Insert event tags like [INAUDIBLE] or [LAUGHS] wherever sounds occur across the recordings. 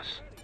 install a back door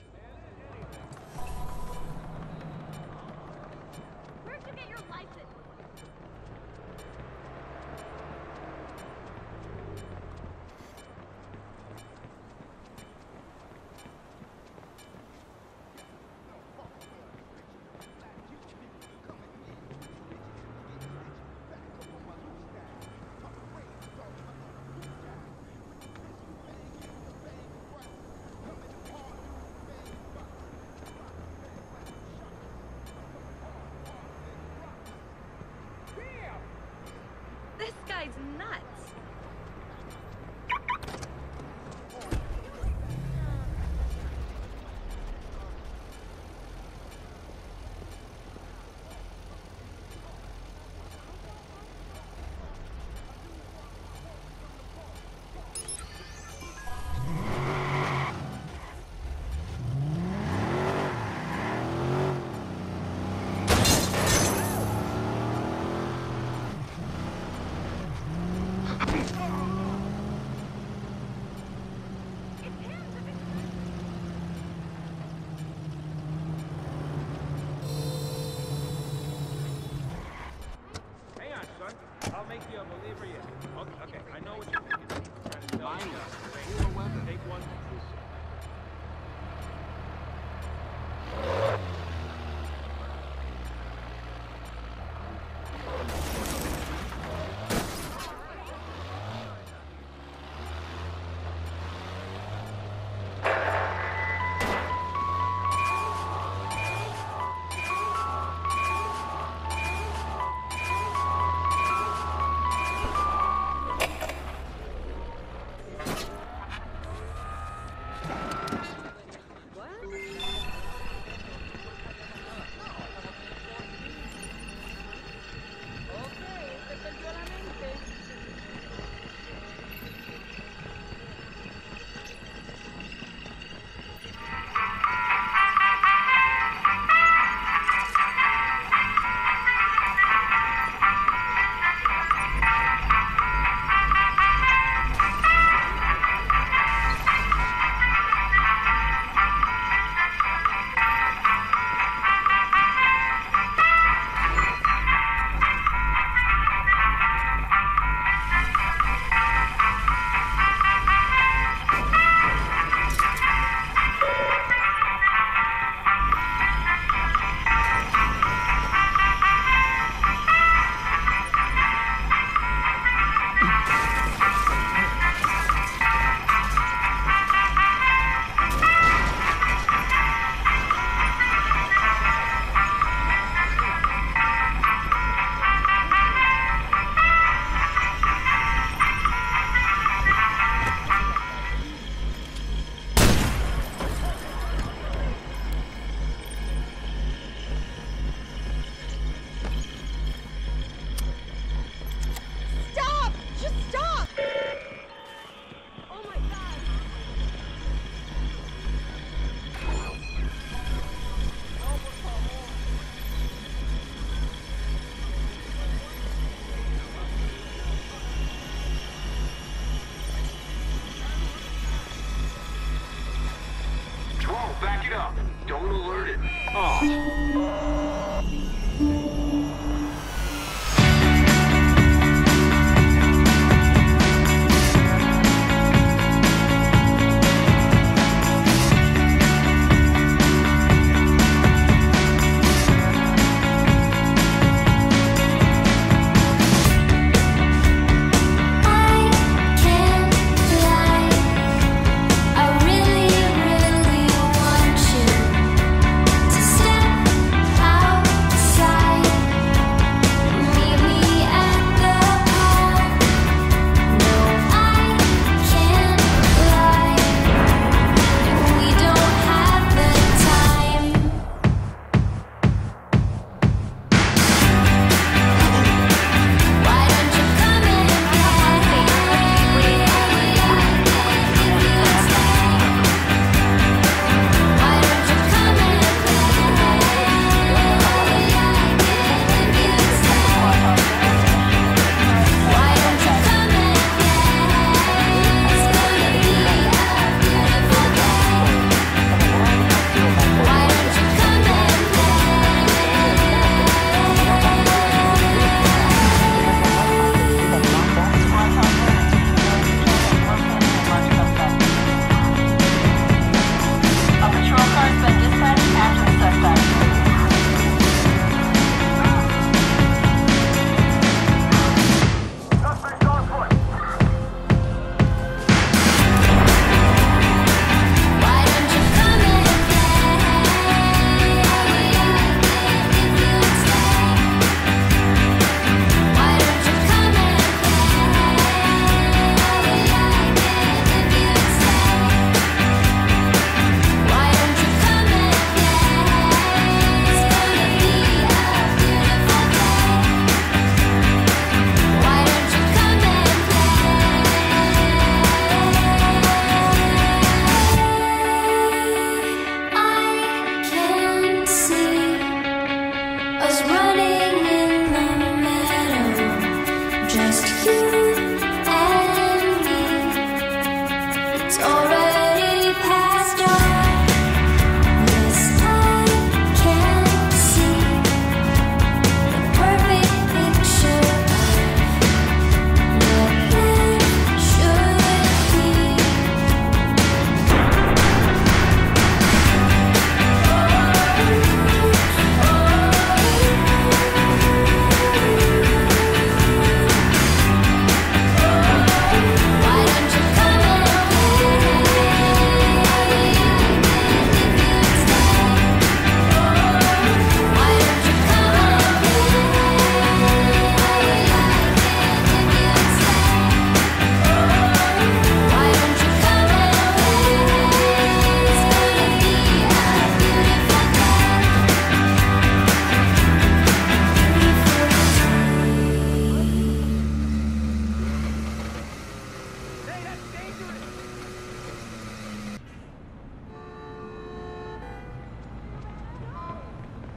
back it up. Don't alert it. I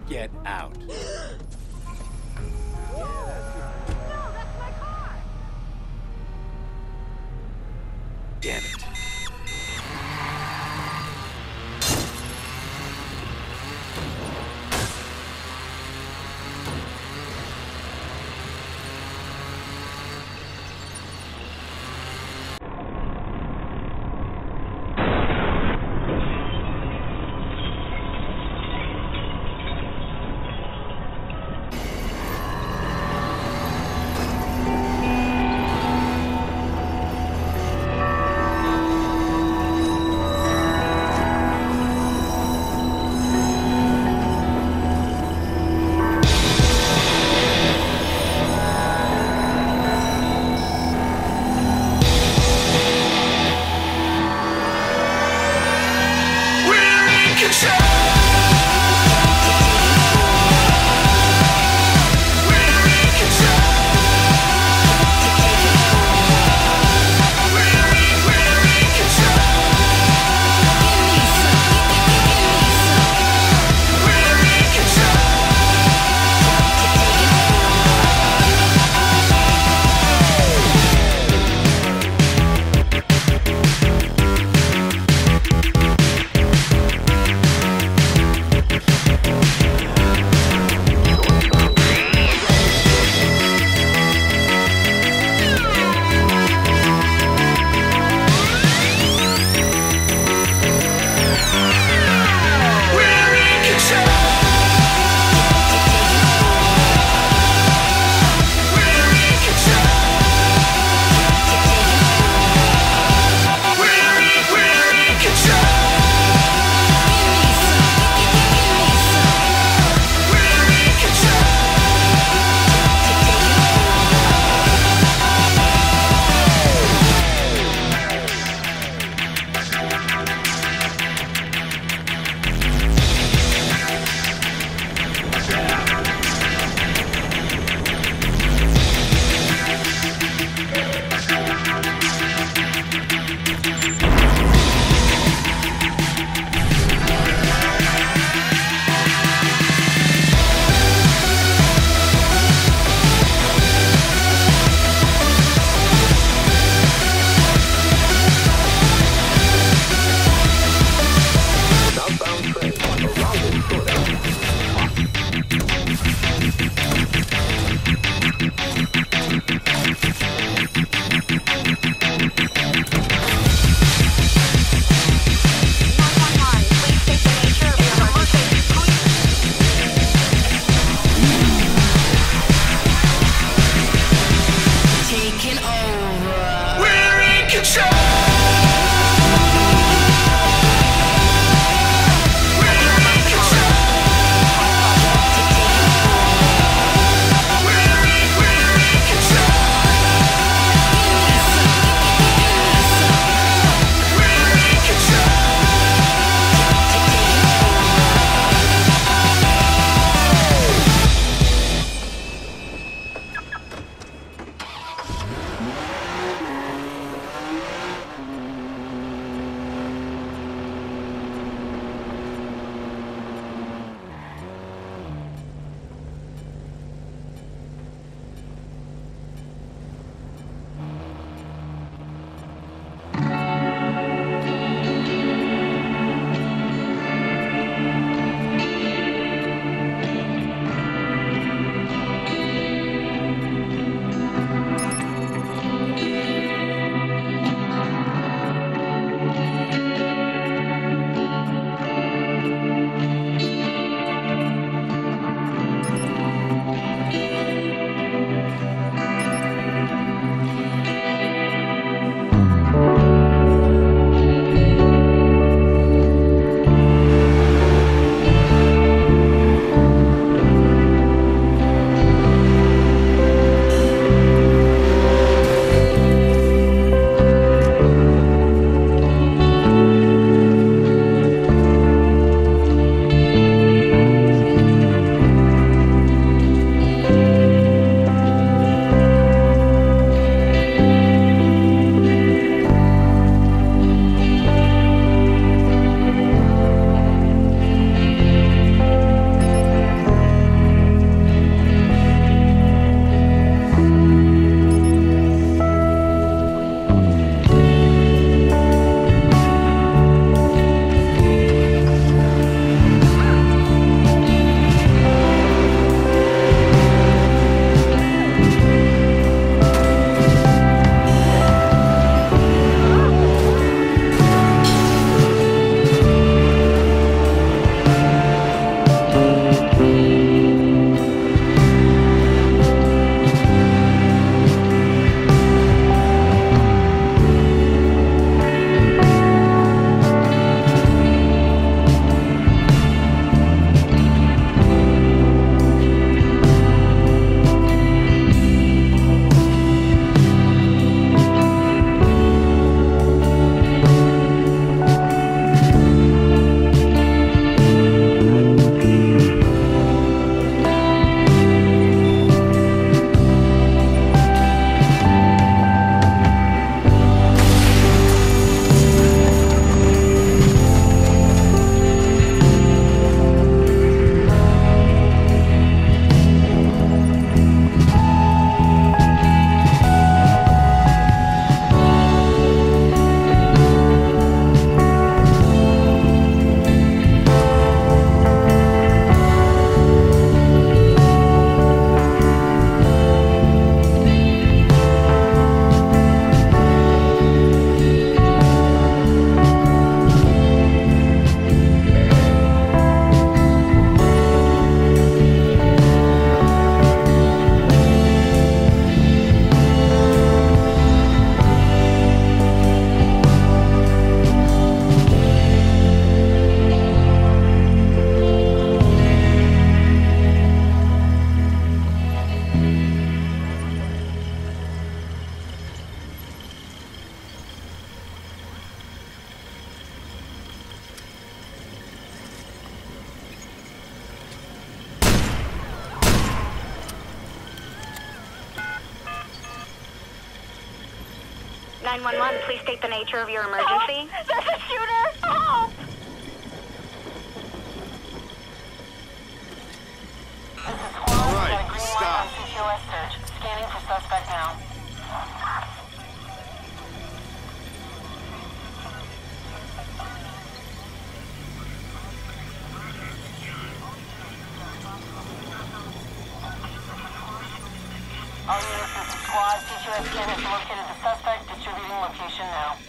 Get out. [LAUGHS] please state the nature of your emergency. There's a shooter! Help! All right, stop. ctOS search. Scanning for suspect now. All units, this is squad. ctOS scan has located the suspect. Distributing location now.